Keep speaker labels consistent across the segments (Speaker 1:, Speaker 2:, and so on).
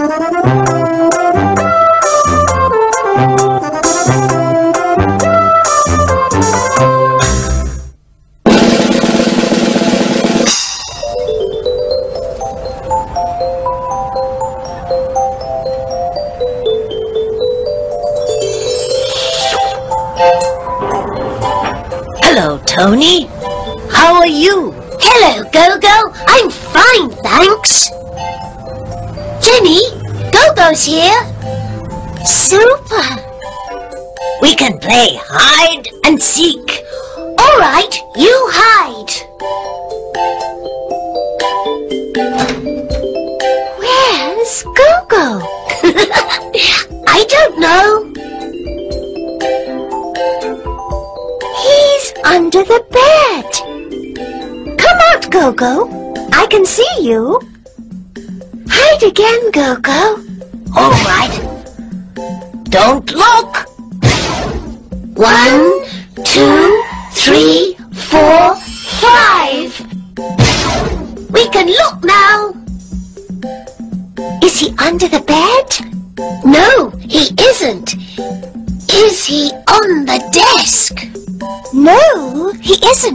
Speaker 1: Thank you.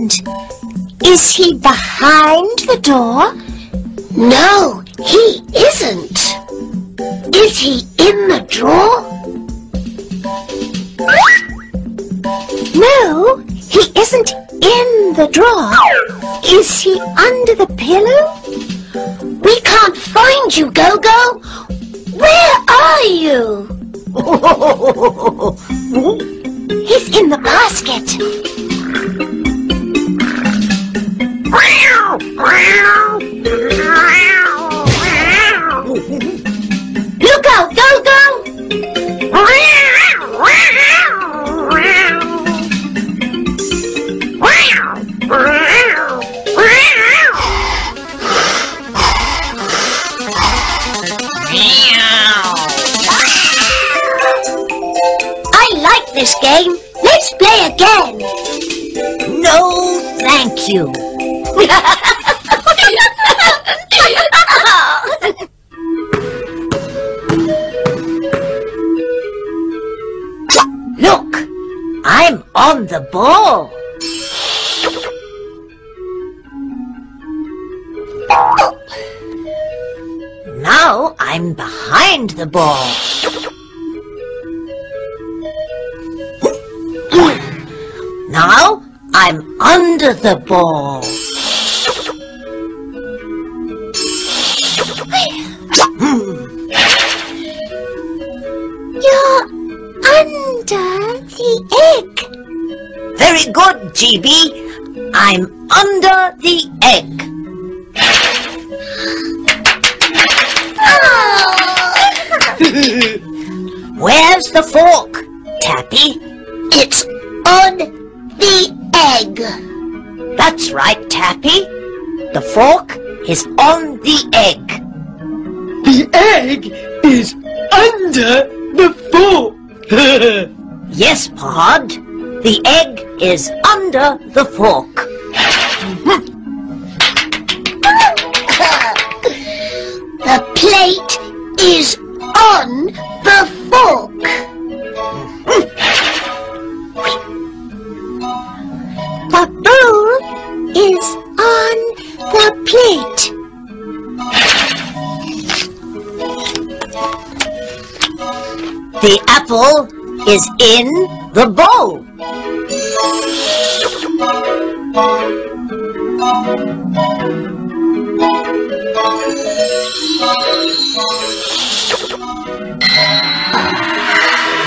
Speaker 2: Isn't. Is he behind the door? No, he isn't. Is he in the drawer? No, he isn't in the drawer. Is he under the pillow? We can't find you, Gogo. Where are you? He's in the basket. Look out, Gogo! I like this game. Let's play again.
Speaker 1: No, thank you. Look, I'm on the ball. Now I'm behind the ball. Now I'm under the ball.
Speaker 2: You're under the egg.
Speaker 1: Very good, GB. I'm under the egg. Oh. Where's the fork, Tappy?
Speaker 2: It's on the egg.
Speaker 1: That's right, Tappy. The fork is on the egg.
Speaker 3: The egg is under the fork.
Speaker 1: Yes, Pod. The egg is under the fork.
Speaker 2: The plate is on the fork. The bowl is on the plate.
Speaker 1: The apple is in the bowl.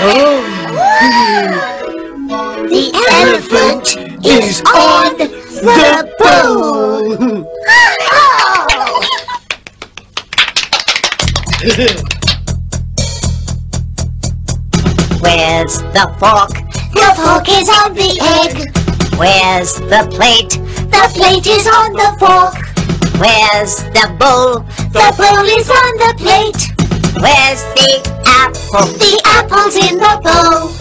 Speaker 1: Oh.
Speaker 2: The elephant is on the bowl.
Speaker 1: Where's the fork?
Speaker 2: The fork is on the egg.
Speaker 1: Where's the plate?
Speaker 2: The plate is on the fork.
Speaker 1: Where's the bowl?
Speaker 2: The bowl is on the plate.
Speaker 1: Where's the apple?
Speaker 2: The apple's in the bowl.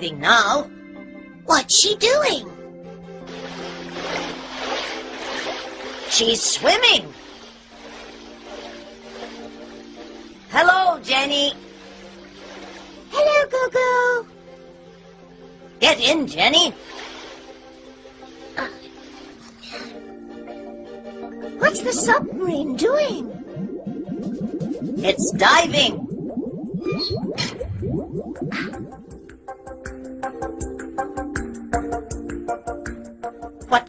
Speaker 1: Not diving now.
Speaker 4: What's she doing?
Speaker 1: She's swimming. Hello, Jenny.
Speaker 4: Hello, Gogo.
Speaker 1: Get in, Jenny.
Speaker 4: What's the submarine doing?
Speaker 1: It's diving.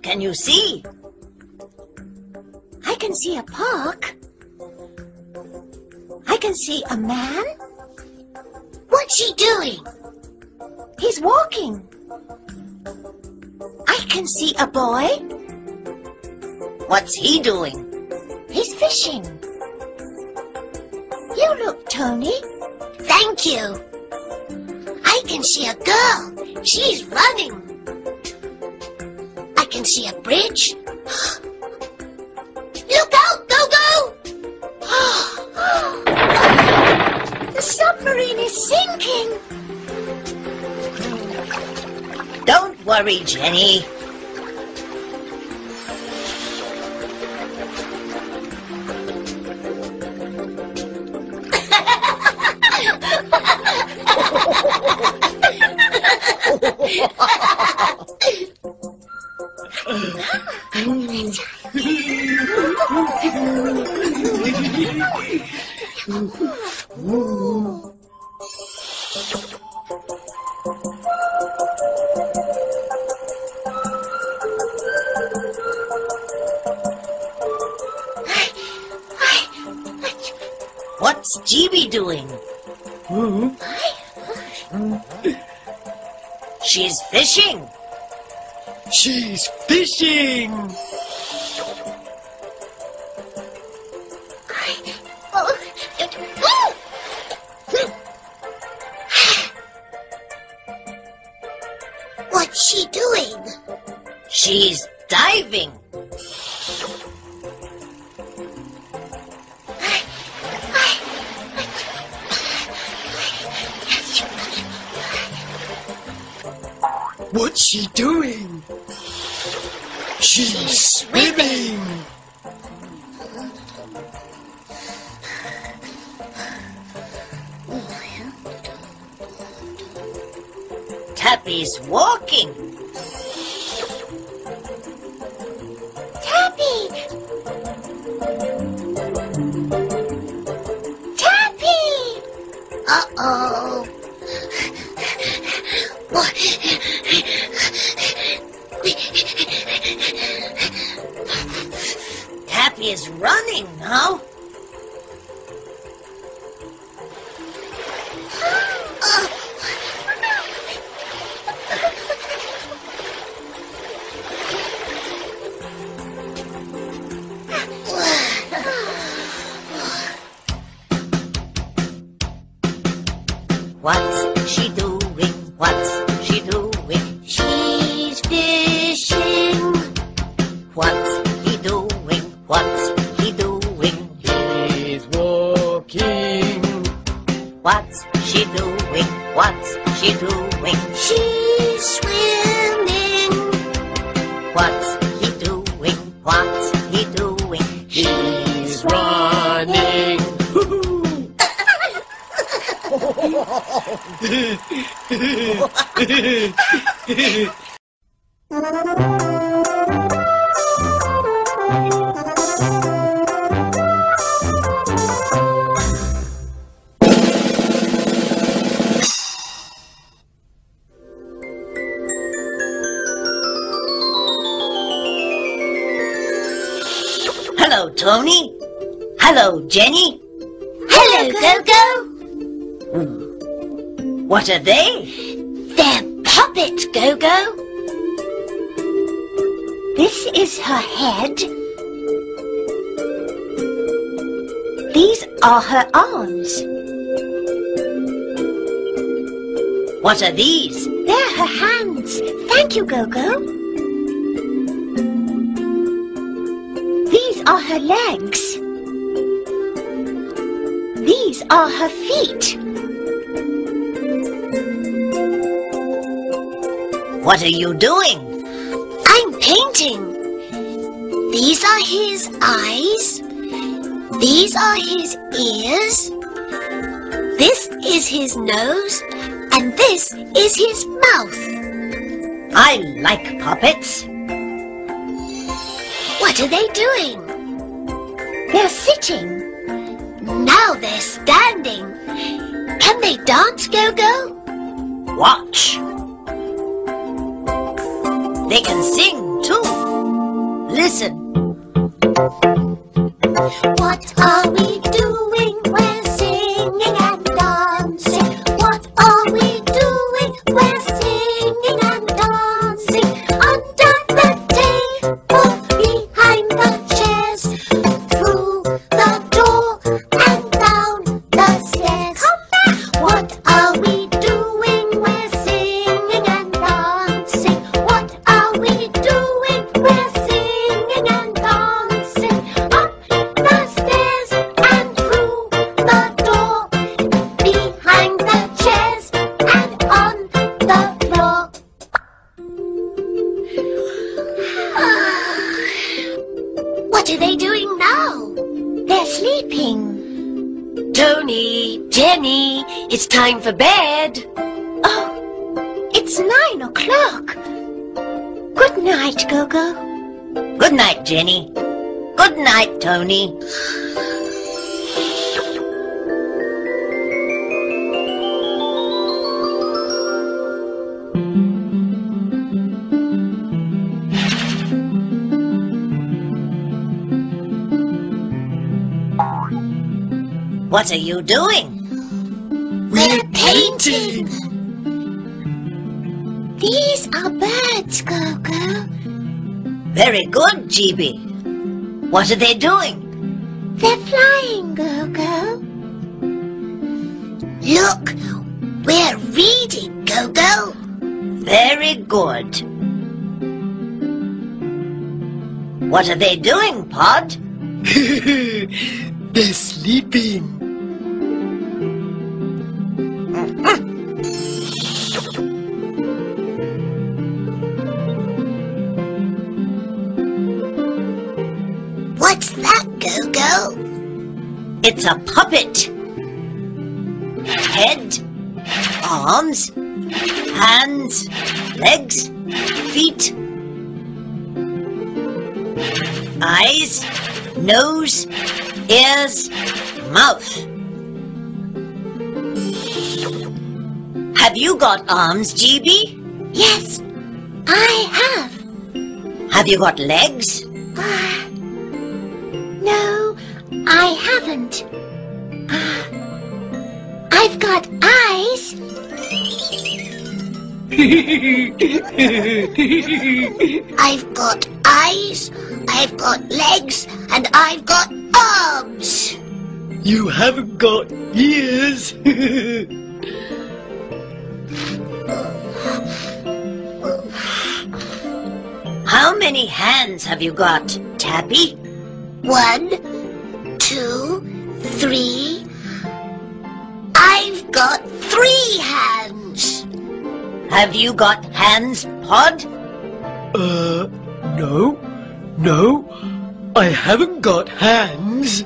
Speaker 1: Can you see?
Speaker 4: I can see a park. I can see a man. What's he doing? He's walking. I can see a boy.
Speaker 1: What's he doing?
Speaker 4: He's fishing. You look, Tony. Thank you. I can see a girl. She's running. Can see a bridge. Look out, Gogo! the submarine is sinking.
Speaker 1: Don't worry, Jenny. What's GB doing? Hmm?
Speaker 3: She's fishing.
Speaker 1: She's
Speaker 3: fishing.
Speaker 1: Tappy's walking. What's she doing? What's she doing? Hello, Tony. Hello, Jenny.
Speaker 2: Hello, Gogo. Hmm.
Speaker 1: What are they?
Speaker 2: Are her arms.
Speaker 1: What are these?
Speaker 2: They're her hands. Thank you, Gogo. These are her legs. These are her feet.
Speaker 1: What are you doing?
Speaker 2: I'm painting. These are his eyes. These are his ears. This is his nose. And this is his mouth.
Speaker 1: I like puppets.
Speaker 2: What are they doing? They're sitting. Now they're standing. Can they dance, Gogo?
Speaker 1: Watch. They can sing too. Listen.
Speaker 2: What are we doing?
Speaker 5: Tony.
Speaker 1: What are you doing?
Speaker 2: We're painting. These are birds, Gogo.
Speaker 1: Very good, GB. What are they doing?
Speaker 2: They're flying, Gogo. Look, we're reading, Gogo.
Speaker 1: Very good. What are they doing, Pod?
Speaker 3: They're sleeping.
Speaker 1: It's a puppet. Head, arms, hands, legs, feet, eyes, nose, ears, mouth. Have you got arms, GB?
Speaker 2: Yes, I have.
Speaker 1: Have you got legs?
Speaker 2: Ah, no, I haven't. I've got eyes. I've got eyes, I've got legs, and I've got arms.
Speaker 3: You haven't got ears.
Speaker 1: How many hands have you got, Tappy?
Speaker 2: One, two, three. I've got three hands.
Speaker 1: Have you got hands, Pod?
Speaker 3: uh, no, no. I haven't got hands.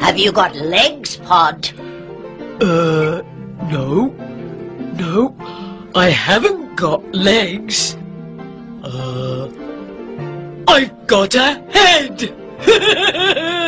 Speaker 1: Have you got legs, Pod?
Speaker 3: Uh, no, no. I haven't got legs. Uh, I've got a head.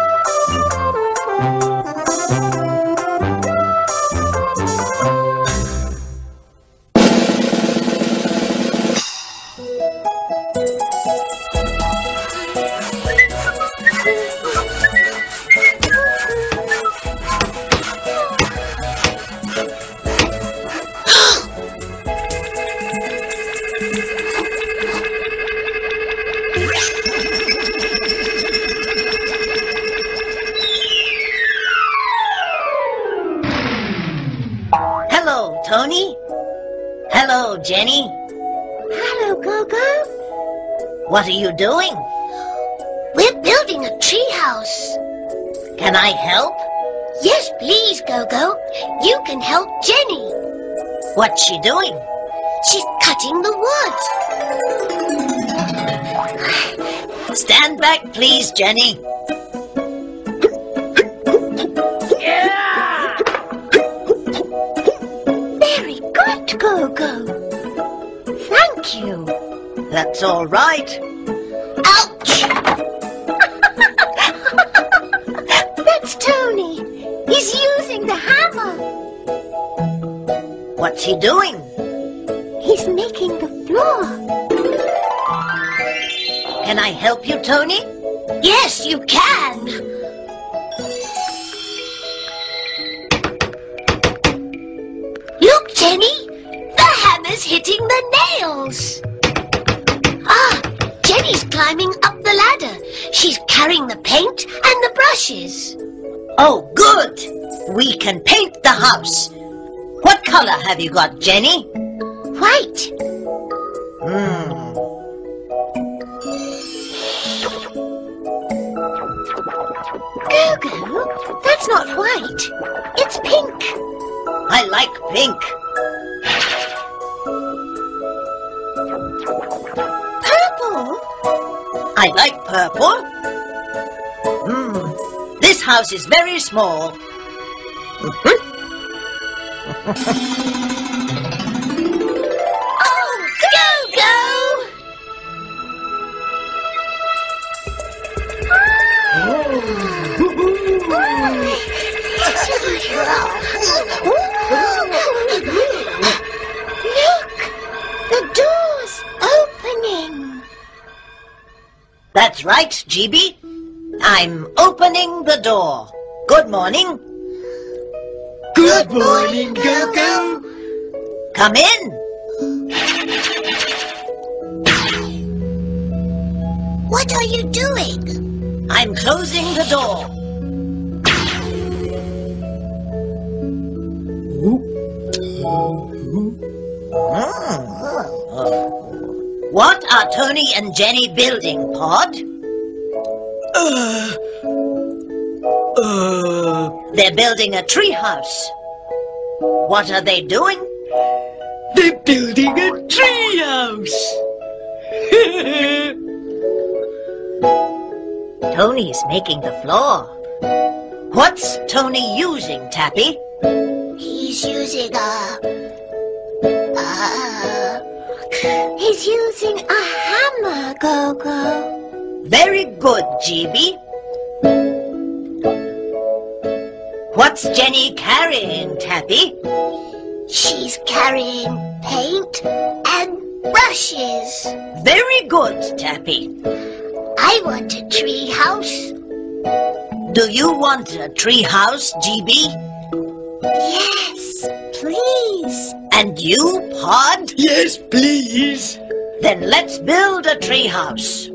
Speaker 1: Tony. Hello, Jenny.
Speaker 4: Hello, Gogo.
Speaker 1: What are you doing?
Speaker 2: We're building a treehouse.
Speaker 1: Can I help?
Speaker 2: Yes, please, Gogo. You can help Jenny.
Speaker 1: What's she doing?
Speaker 2: She's cutting the wood.
Speaker 1: Stand back, please, Jenny.
Speaker 4: Gogo. Thank you.
Speaker 1: That's all right.
Speaker 2: Ouch!
Speaker 4: That's Tony. He's using the hammer.
Speaker 1: What's he doing?
Speaker 4: He's making the floor.
Speaker 1: Can I help you, Tony?
Speaker 2: Yes, you can. The nails. Ah, Jenny's climbing up the ladder. She's carrying the paint and the brushes.
Speaker 1: Oh, good. We can paint the house. What color have you got, Jenny?
Speaker 2: White.
Speaker 1: Hmm.
Speaker 4: Gogo, that's not white. It's pink.
Speaker 1: I like pink.
Speaker 4: Purple.
Speaker 1: I like purple. Hmm. This house is very small.
Speaker 2: Oh, go, go!
Speaker 4: Look,
Speaker 1: That's right, GB. I'm opening the door. Good morning.
Speaker 3: Good morning, Gogo.
Speaker 1: Come in.
Speaker 2: What are you doing?
Speaker 1: I'm closing the door. Hmm. What are Tony and Jenny building, Pod?
Speaker 3: Uh, uh,
Speaker 1: They're building a tree house. What are they doing?
Speaker 3: they're building a treehouse.
Speaker 1: Tony's making the floor. What's Tony using, Tappy?
Speaker 2: He's using a. Uh,
Speaker 4: He's using a hammer, Gogo.
Speaker 1: Very good, GB. What's Jenny carrying, Tappy?
Speaker 2: she's carrying paint and brushes.
Speaker 1: Very good, Tappy.
Speaker 2: I want a tree house.
Speaker 1: Do you want a tree house, GB?
Speaker 2: Yes, please.
Speaker 1: And you, Pod?
Speaker 3: yes, please.
Speaker 1: Then let's build a tree house.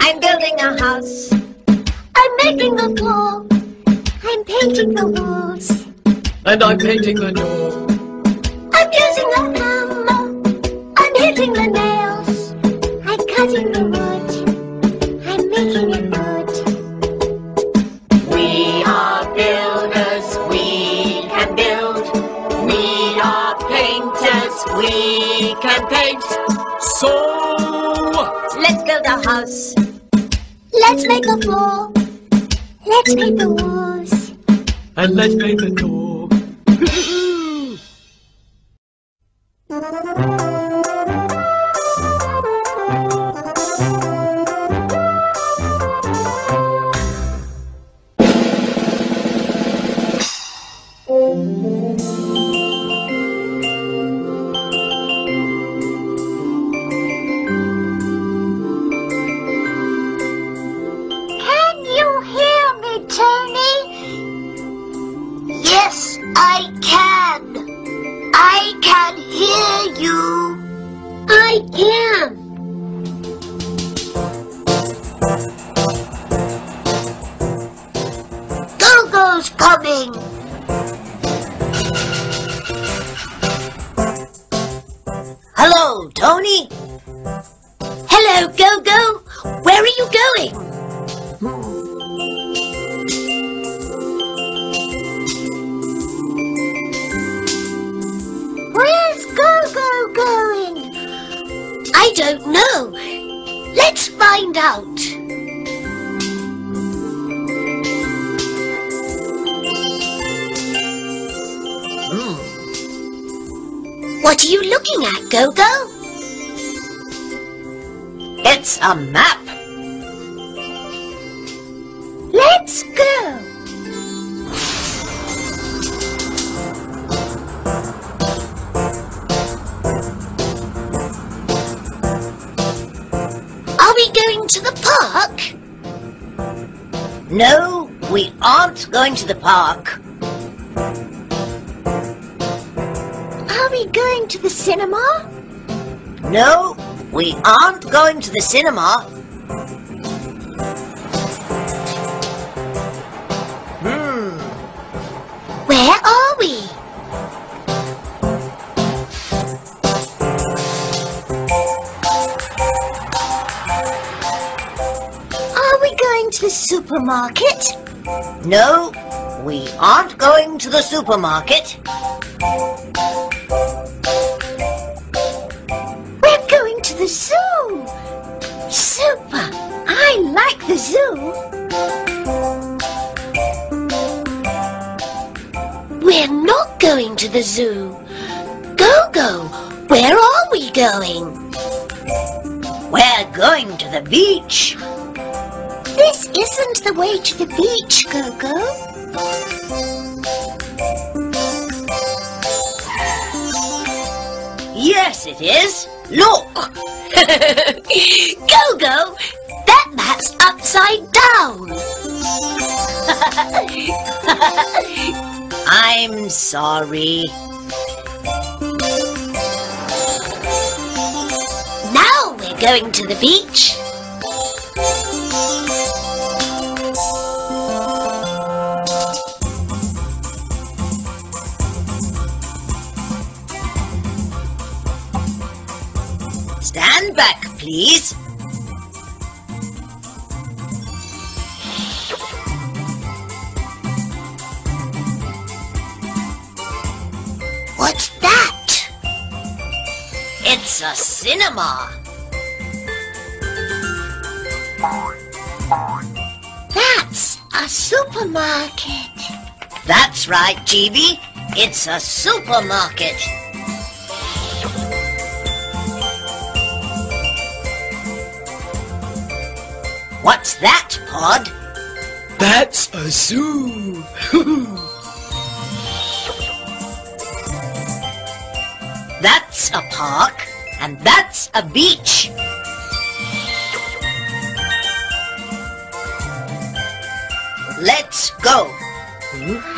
Speaker 1: I'm building a house.
Speaker 4: I'm making the floor. I'm painting the walls.
Speaker 3: And I'm painting the door. So
Speaker 1: Let's build a house.
Speaker 4: Let's make a floor. Let's paint the walls.
Speaker 3: and let's paint the door.
Speaker 2: I can. I can hear you. I can. Gogo's coming. Park.
Speaker 4: Are we going to the cinema?
Speaker 1: No, we aren't going to the cinema. Hmm.
Speaker 2: Where are we?
Speaker 4: Are we going to the supermarket?
Speaker 1: No, we aren't going to the supermarket.
Speaker 4: We're going to the zoo. Super. I like the zoo.
Speaker 2: We're not going to the zoo. Gogo, where are we going?
Speaker 1: We're going to the beach.
Speaker 4: This isn't the way to the beach, Gogo.
Speaker 1: Yes, it is. Look.
Speaker 2: Gogo, that map's upside down.
Speaker 1: I'm sorry.
Speaker 2: Now we're going to the beach.
Speaker 1: Please.
Speaker 2: What's that?
Speaker 1: It's a cinema.
Speaker 4: That's a supermarket.
Speaker 1: That's right, GB. It's a supermarket. What's that, Pod?
Speaker 3: That's a zoo.
Speaker 1: That's a park, and that's a beach. Let's go.
Speaker 4: Where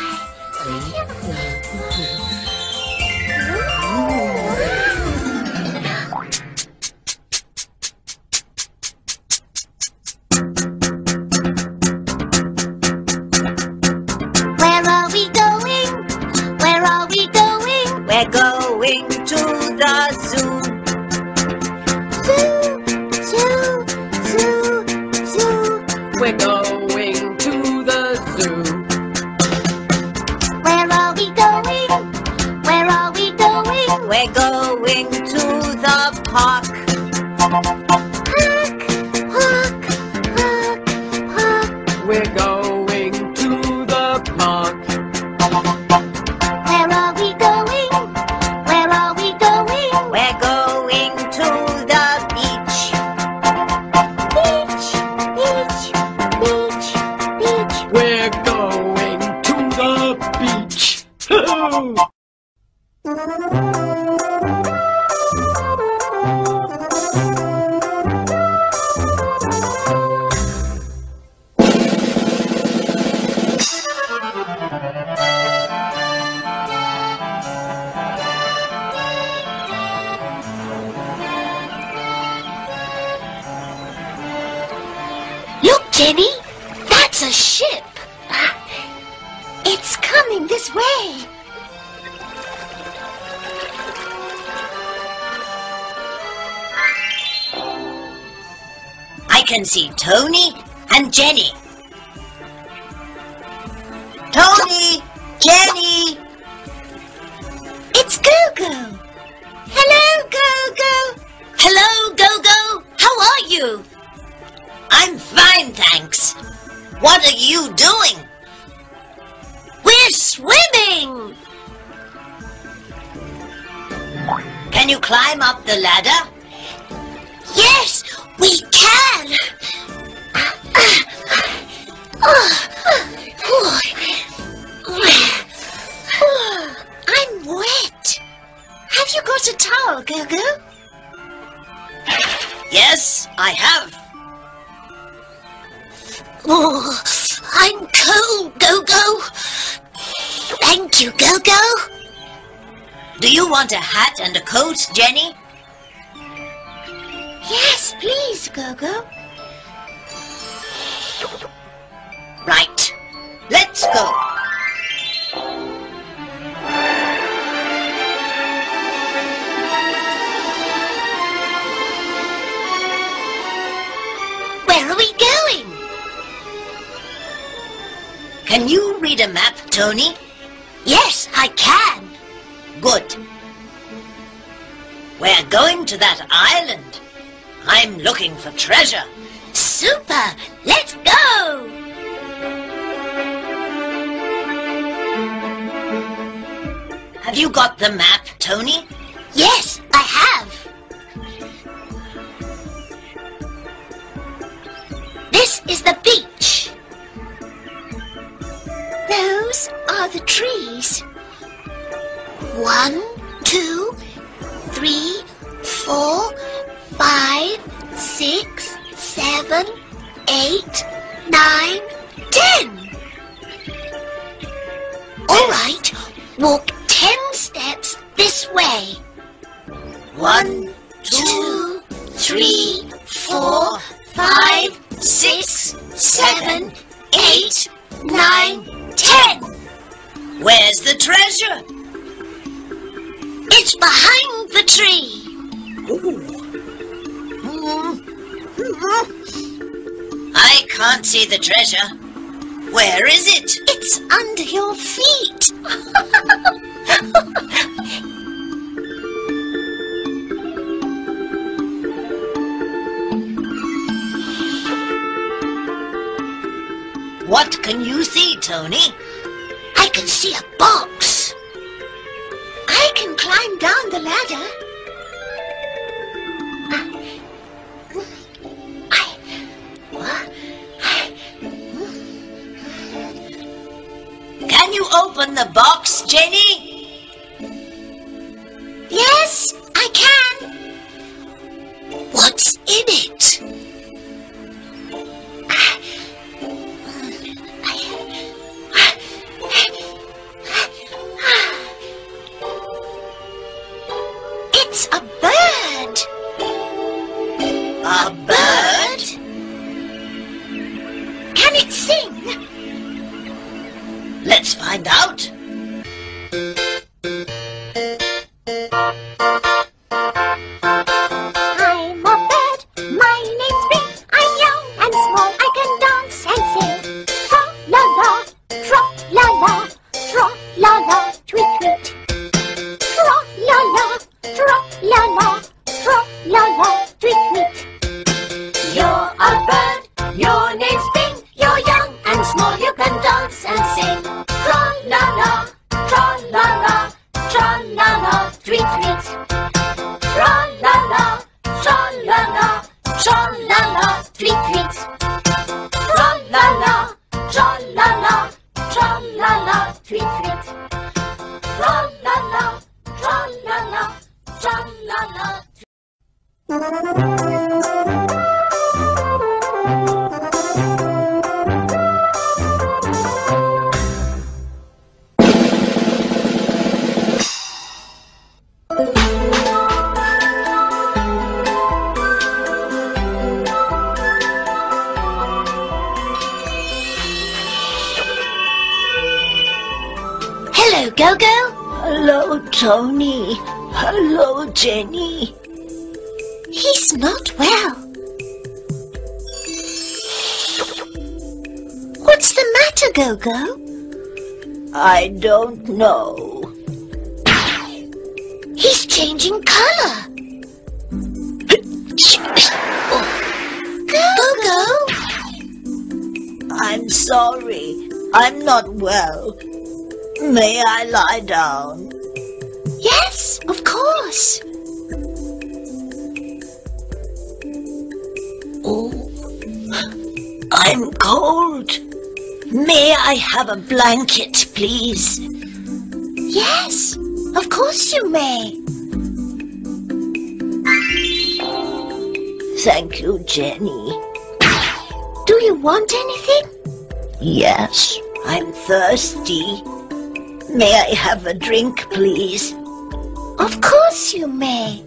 Speaker 4: ready.
Speaker 1: Right, let's go.
Speaker 2: Where are we going?
Speaker 1: Can you read a map, Tony?
Speaker 2: Yes, I can.
Speaker 1: Good. We're going to that island. I'm looking for treasure.
Speaker 2: Super! Let's
Speaker 1: Have you got the map, Tony?
Speaker 2: Yes.
Speaker 1: treasure. Where is it?
Speaker 2: It's under your feet.
Speaker 1: what can you see, Tony?
Speaker 2: I can see a box.
Speaker 4: I can climb down the ladder. la, tweet tweet. Tra la la, tra la la, tra la la, tweet tweet. Tra la la, tra la
Speaker 2: la, tra la la. Gogo.
Speaker 1: Hello, Tony. Hello, Jenny.
Speaker 2: He's not well. What's the matter, Gogo?
Speaker 1: I don't know.
Speaker 2: He's changing colour. Gogo.
Speaker 1: I'm sorry. I'm not well. May I lie down?
Speaker 2: Yes, of course.
Speaker 1: Oh, I'm cold. May I have a blanket, please?
Speaker 2: Yes, of course you may.
Speaker 1: Thank you, Jenny.
Speaker 2: Do you want anything?
Speaker 1: Yes, I'm thirsty. May I have a drink, please?
Speaker 2: Of course you may.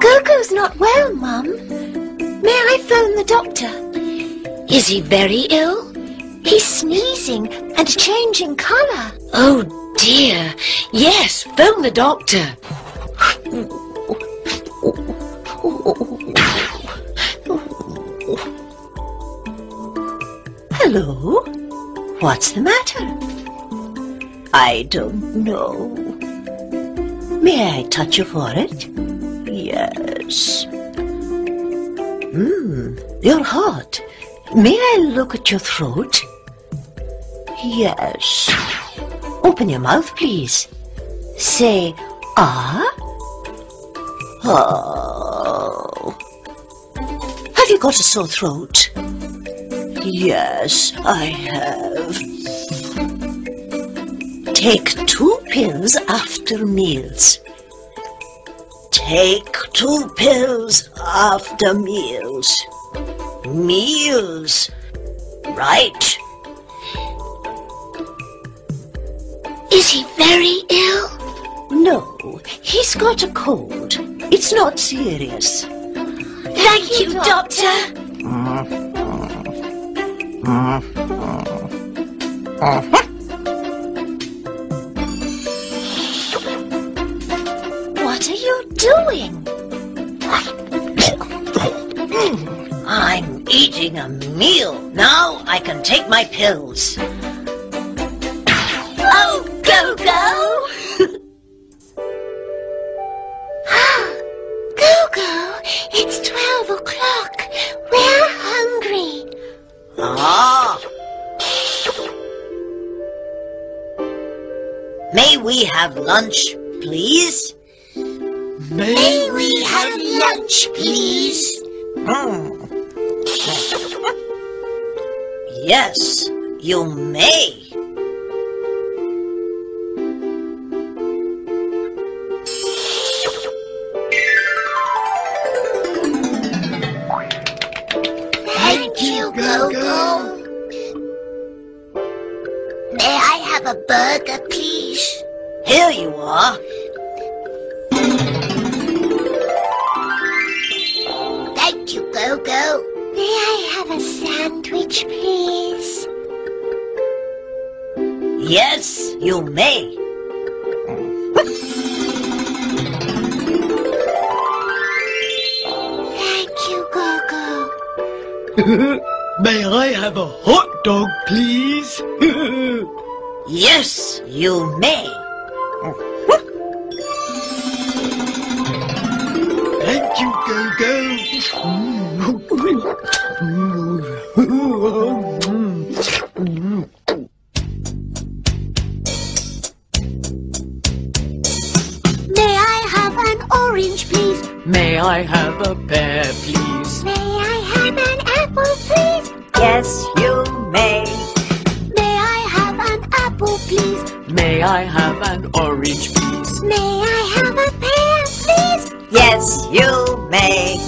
Speaker 2: Gogo's not well, Mum. May I phone the doctor? Is he very ill? He's sneezing and changing colour.
Speaker 6: Oh dear. Yes, phone the doctor.
Speaker 1: Hello? What's the matter? I don't know. May I touch your forehead? Yes. Hmm, you're hot. May I look at your throat? Yes. Open your mouth, please. Say, ah. Oh. Have you got a sore throat? Yes, I have. Take two pills after meals. Take two pills after meals. Meals. Right.
Speaker 2: Is he very ill?
Speaker 1: No, he's got a cold. It's not serious.
Speaker 2: Thank you, Doctor. Mm. What are you doing? Hmm.
Speaker 1: I'm eating a meal. Now I can take my pills. We have lunch, please?
Speaker 3: May
Speaker 2: we have lunch, please?
Speaker 1: Yes, you may.
Speaker 3: Dog, please?
Speaker 1: Yes, you may.
Speaker 3: Thank you, Gogo.
Speaker 2: May I have an orange, please?
Speaker 3: May I have a pear, please?
Speaker 2: May I have an apple, please?
Speaker 1: Yes, you May
Speaker 2: I have an
Speaker 3: orange, please?
Speaker 4: May I have a pear, please?
Speaker 1: Yes, you may.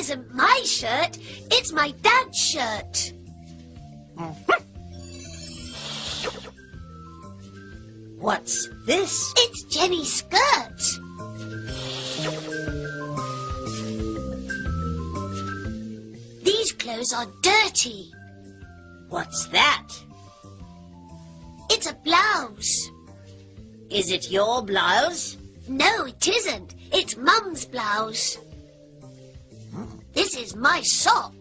Speaker 2: Isn't my shirt. It's my dad's shirt. Mm-hmm.
Speaker 1: What's this?
Speaker 2: It's Jenny's skirt. These clothes are dirty.
Speaker 1: What's that?
Speaker 2: It's a blouse.
Speaker 1: Is it your blouse?
Speaker 2: No, it isn't. It's Mum's blouse. This is my sock.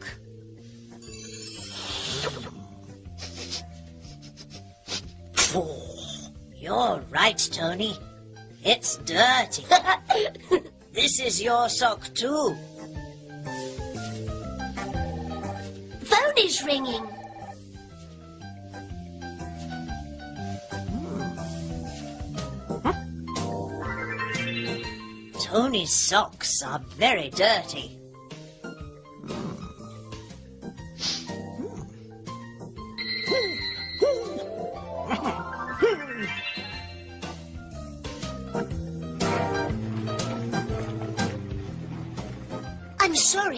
Speaker 1: You're right, Tony. It's dirty. this is your sock too.
Speaker 2: Phone is ringing.
Speaker 1: Tony's socks are very dirty.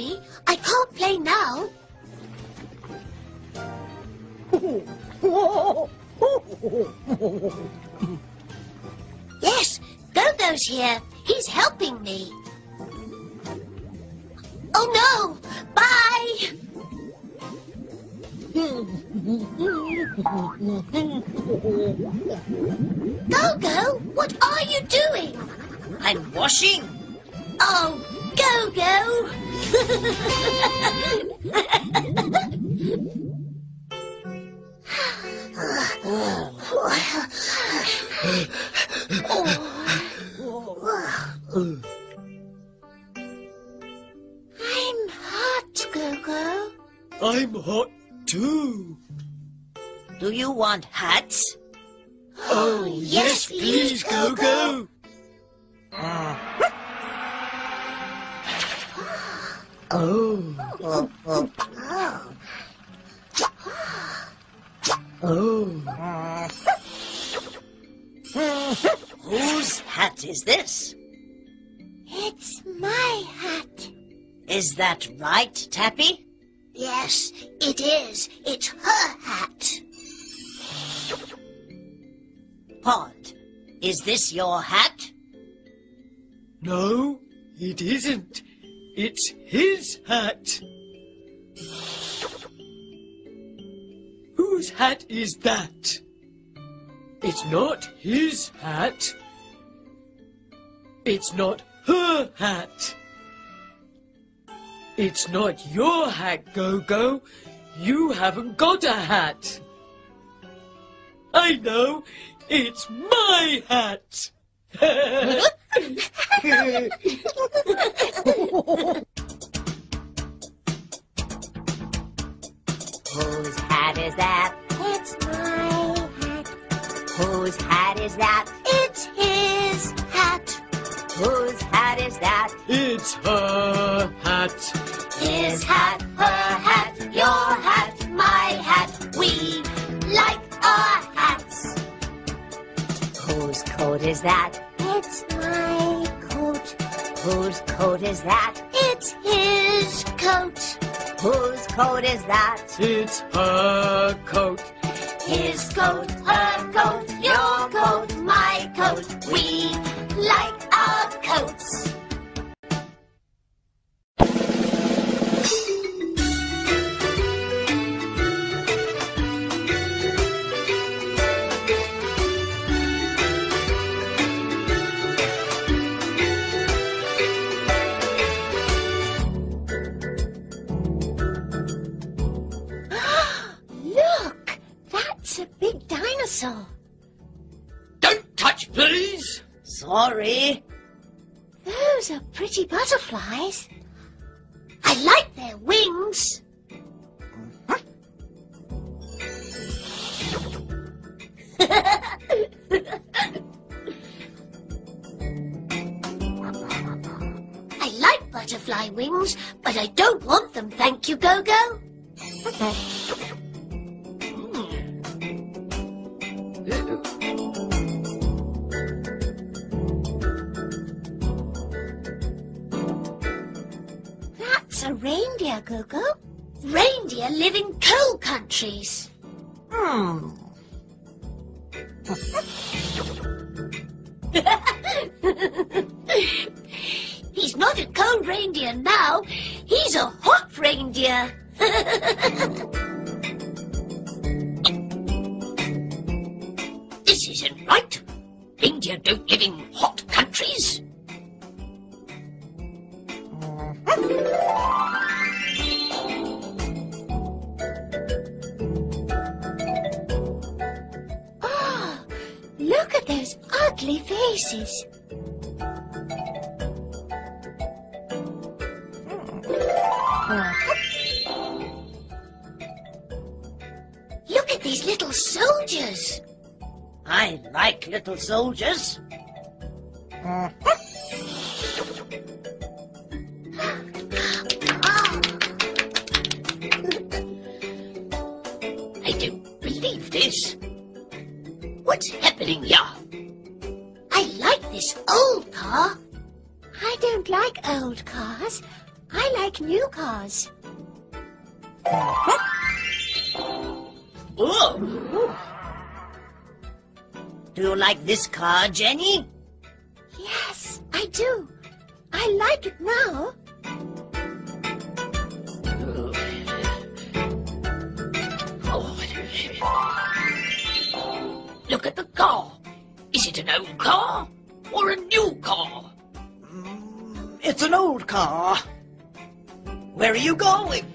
Speaker 2: Sorry. I can't play now. Yes, Gogo's here. He's helping me. Oh no! Bye! Gogo, what are you doing?
Speaker 1: I'm washing.
Speaker 2: Oh, Gogo! I'm hot, Gogo.
Speaker 3: I'm hot too.
Speaker 1: Do you want hats?
Speaker 3: Oh,
Speaker 2: yes, please, Gogo.
Speaker 3: Oh,
Speaker 2: Oh.
Speaker 3: oh.
Speaker 1: Oh, Whose hat is this?
Speaker 2: It's my hat.
Speaker 1: Is that right, Tappy?
Speaker 2: Yes, it is. It's her hat.
Speaker 1: Pod, is this your hat?
Speaker 3: No, it isn't. It's his hat. Whose hat is that? It's not his hat. It's not her hat. It's not your hat, Gogo. You haven't got a hat. I know. It's my hat.
Speaker 1: Whose hat is that?
Speaker 4: It's my hat.
Speaker 1: Whose hat is that?
Speaker 2: It's his hat.
Speaker 1: Whose hat is that?
Speaker 3: it's her hat.
Speaker 2: His hat,
Speaker 1: coat is that?
Speaker 4: It's
Speaker 3: her coat.
Speaker 2: Butterflies. Reindeer, Gogo. Reindeer live in cold countries.
Speaker 1: Hmm.
Speaker 2: He's not a cold reindeer now. He's a hot reindeer.
Speaker 1: Do you like this car, Jenny?
Speaker 2: Yes, I do. I like it now.
Speaker 6: Look at the car. Is it an old car or a new car?
Speaker 1: Mm, It's an old car. Where are you going?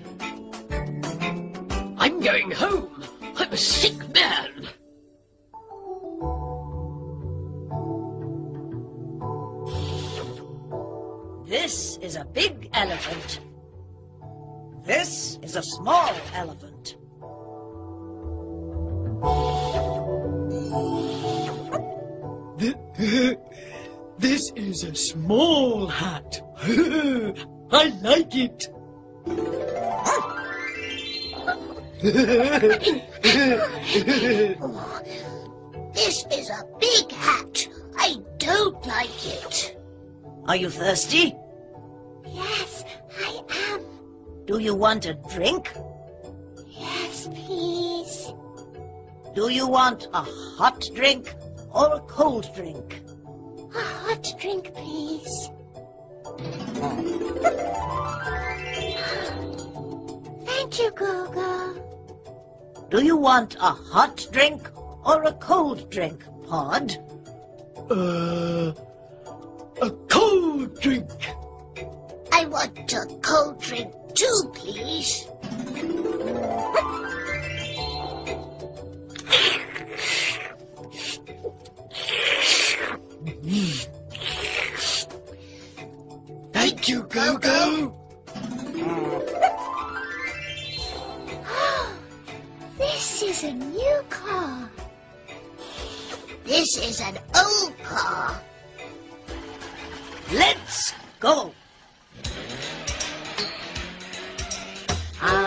Speaker 6: I'm going home. I'm a sick man.
Speaker 1: Is a big elephant. This is a small elephant.
Speaker 3: This is a small hat. I like it.
Speaker 2: Oh, this is a big hat. I don't like it.
Speaker 1: Are you thirsty? Do you want a drink?
Speaker 2: Yes, please.
Speaker 1: Do you want a hot drink or a cold drink?
Speaker 2: A hot drink, please. Thank you, Gogo.
Speaker 1: Do you want a hot drink or a cold drink, Pod?
Speaker 3: Uh, a cold drink.
Speaker 2: I want a cold drink too, please.
Speaker 3: Thank you, Gogo.
Speaker 2: Oh, this is a new car. This is an old car.
Speaker 1: Let's go.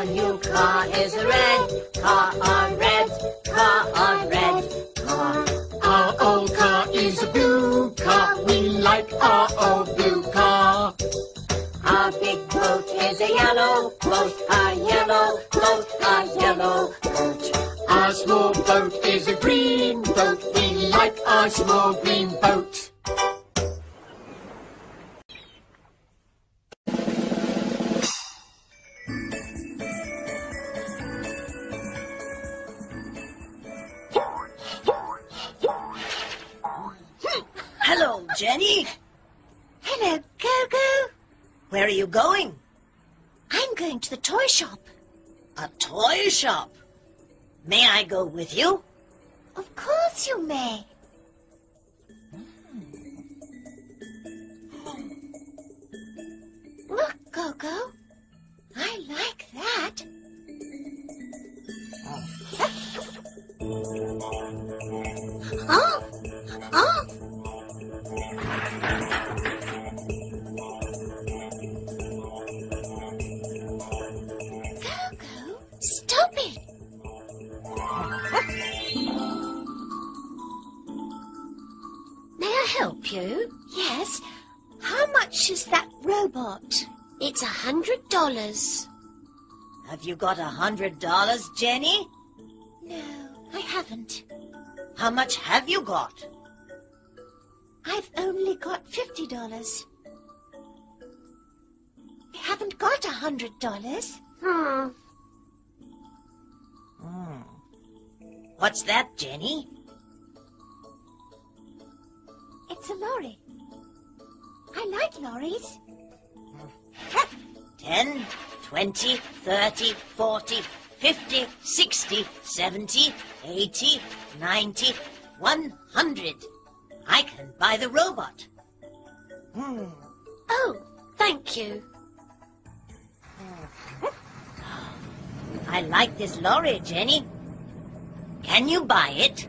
Speaker 1: New car is a red car on red car on red car.
Speaker 3: Our old car is a blue car. We like our old blue car.
Speaker 1: Our big boat
Speaker 7: is a yellow boat, a yellow boat, a yellow boat.
Speaker 8: Our small boat is a green boat. We like our small green boat.
Speaker 1: Jenny.
Speaker 4: Hello, Gogo.
Speaker 1: Where are you going?
Speaker 4: I'm going to the toy shop.
Speaker 1: A toy shop. May I go with you?
Speaker 4: Of course you may. Hmm. Look, Gogo. I like that. Oh, oh. oh. Dollars.
Speaker 1: Have you got a hundred dollars, Jenny?
Speaker 4: No, I haven't.
Speaker 1: How much have you got?
Speaker 4: I've only got fifty dollars. I haven't got a hundred dollars. Hmm.
Speaker 1: Hmm. What's that, Jenny?
Speaker 4: It's a lorry. I like lorries.
Speaker 1: Ten, twenty, thirty, forty, fifty, sixty, seventy, eighty, ninety, one hundred. I can buy the robot. Hmm.
Speaker 4: Oh, thank you.
Speaker 1: I like this lorry, Jenny. Can you buy it?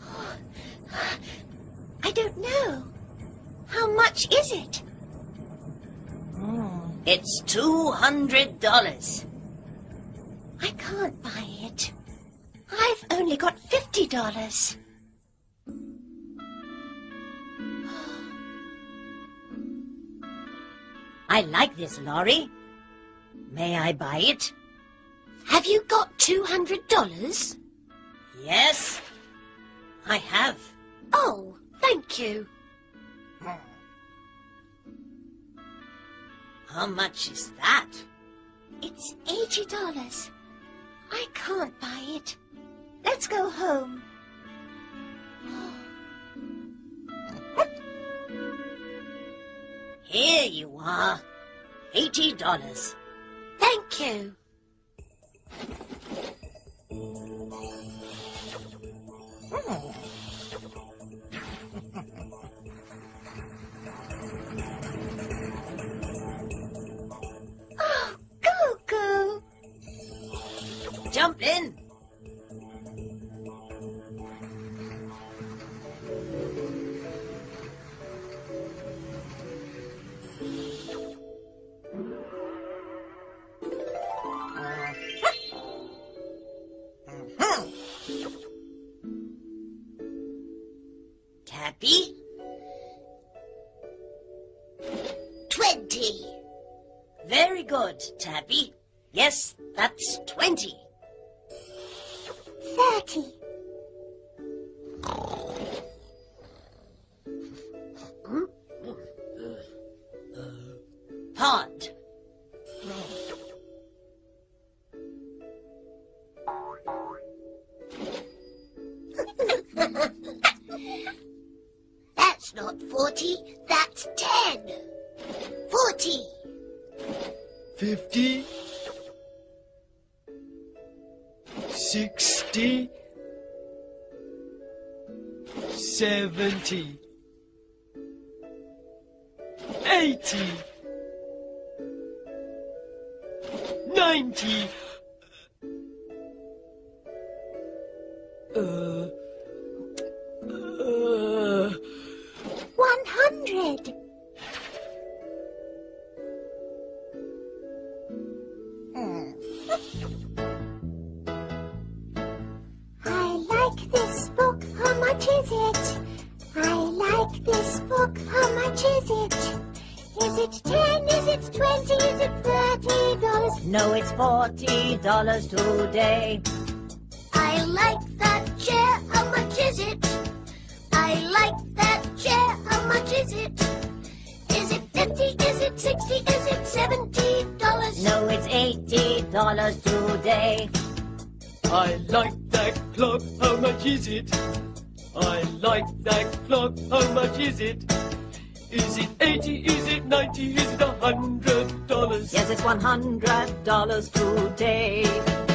Speaker 4: I don't know. How much is it?
Speaker 1: It's two hundred dollars.
Speaker 4: I can't buy it. I've only got fifty dollars.
Speaker 1: I like this lorry. May I buy it?
Speaker 4: Have you got two hundred dollars?
Speaker 1: Yes, I have.
Speaker 4: Oh, thank you.
Speaker 1: How much is that?
Speaker 4: It's eighty dollars. I can't buy it. Let's go home.
Speaker 1: Here you are. Eighty dollars.
Speaker 4: Thank you. Oh,
Speaker 1: Jump in. Tappy,
Speaker 4: Twenty.
Speaker 1: very good, Tappy. Yes, that's twenty.
Speaker 4: Thirty.
Speaker 1: Pond.
Speaker 4: That's not forty. That's ten. Forty.
Speaker 3: fifty, sixty, seventy, eighty, ninety.
Speaker 1: Dollars today.
Speaker 2: I like that chair, how much is it? I like that chair, how much is it? Is it fifty? Is it sixty? Is it seventy dollars?
Speaker 1: No, it's eighty dollars today.
Speaker 3: I like that clock, how much is it? I like that clock, how much is it? Is it 80, is it 90, is it a hundred dollars?
Speaker 1: Yes, it's one hundred dollars today.